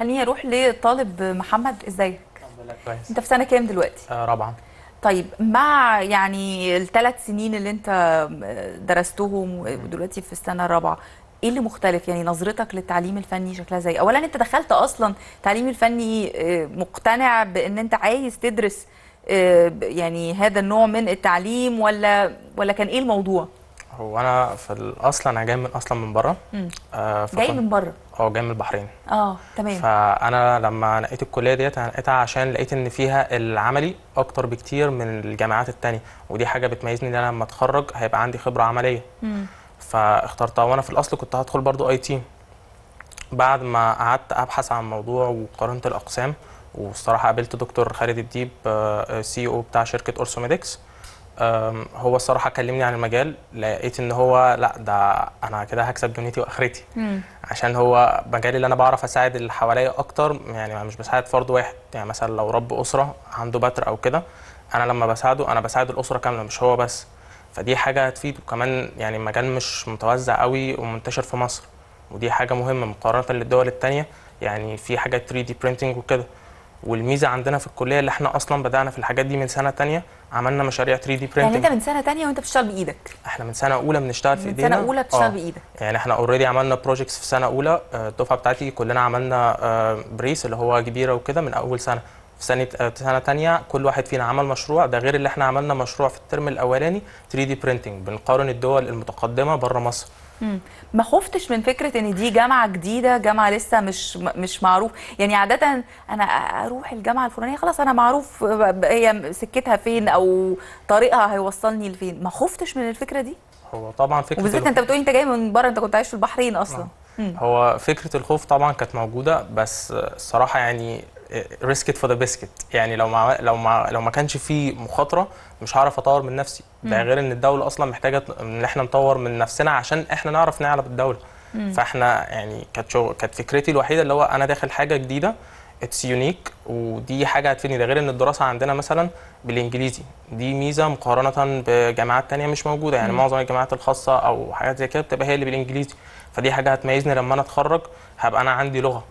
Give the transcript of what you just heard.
خليني أروح لطالب محمد إزيك؟ أنت في سنة كام دلوقتي؟ آه رابعة. طيب مع يعني الثلاث سنين اللي أنت درستهم ودلوقتي في السنة الرابعة إيه اللي مختلف؟ يعني نظرتك للتعليم الفني شكلها زي اولا أنت دخلت أصلا التعليم الفني آه، مقتنع بإن أنت عايز تدرس آه، يعني هذا النوع من التعليم ولا ولا كان إيه الموضوع؟ هو أنا في الاصل أنا جاي من أصلا من بره. آه جاي من بره؟ آه جاي من البحرين. آه تمام. فأنا لما نقيت الكلية ديت أنا نقيتها عشان لقيت إن فيها العملي أكتر بكتير من الجامعات التانية. ودي حاجة بتميزني إن أنا لما أتخرج هيبقى عندي خبرة عملية. مم. فاخترتها. وأنا في الأصل كنت هدخل برضو IT. بعد ما قعدت أبحث عن الموضوع وقارنت الأقسام والصراحه قابلت دكتور خالد الديب CEO بتاع شركة Orthomedics أم، هو الصراحة كلمني عن المجال لقيت إن هو لأ ده أنا كده هكسب دنيتي وأخرتي. مم. عشان هو مجالي اللي أنا بعرف أساعد اللي حواليا أكتر يعني مش بساعد فرد واحد. يعني مثلا لو رب أسرة عنده بتر أو كده أنا لما بساعده أنا بساعد الأسرة كاملة مش هو بس. فدي حاجة هتفيد. وكمان يعني المجال مش متوزع قوي ومنتشر في مصر. ودي حاجة مهمة مقارنة للدول التانية. يعني في حاجات 3 دي printing وكده. والميزة عندنا في الكلية اللي إحنا أصلا بدأنا في الحاجات دي من سنة تانية عملنا مشاريع 3D يعني انت من سنة تانية وانت بتشتغل بإيدك. إحنا من سنة أولى بنشتغل في من إيدينا. سنة أولى بتشتغل آه. بإيدك. يعني إحنا already عملنا projects في سنة أولى. آه، الدفعة بتاعتي كلنا عملنا آه، press اللي هو كبيره وكده من أول سنة. في سنة آه، سنة تانية كل واحد فينا عمل مشروع. ده غير اللي إحنا عملنا مشروع في الترم الأولاني 3D printing بنقارن الدول المتقدمة بره مصر. ما خفتش من فكرة إن دي جامعة جديدة جامعة لسه مش مش معروف. يعني عادة أنا أروح الجامعة الفلانية خلاص أنا معروف هي سكتها فين أو طريقها هيوصلني لفين. ما خفتش من الفكرة دي؟ هو طبعا فكرة وبالذات أنت بتقولي أنت جاي من بره أنت كنت عايش في البحرين أصلا. مم. هو فكرة الخوف طبعا كانت موجودة بس آه، الصراحه يعني risk it for the biscuit يعني لو ما لو ما لو ما كانش في مخاطرة مش هعرف أطور من نفسي. ده. غير إن الدولة أصلا محتاجة إن إحنا نطور من نفسنا عشان إحنا نعرف نعلى بالدولة. مم. فإحنا يعني كانت كانت فكرتي الوحيدة اللي هو أنا داخل حاجة جديدة it's unique ودي حاجة هتفيدني. ده غير إن الدراسة عندنا مثلا بالإنجليزي. دي ميزة مقارنة بجامعات تانية مش موجودة. يعني. معظم الجامعات الخاصة أو حاجات زي كده بتبقى هي اللي بالإنجليزي. فدي حاجة هتميزني لما أنا أتخرج هبقى أنا عندي لغة.